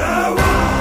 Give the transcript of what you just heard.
the.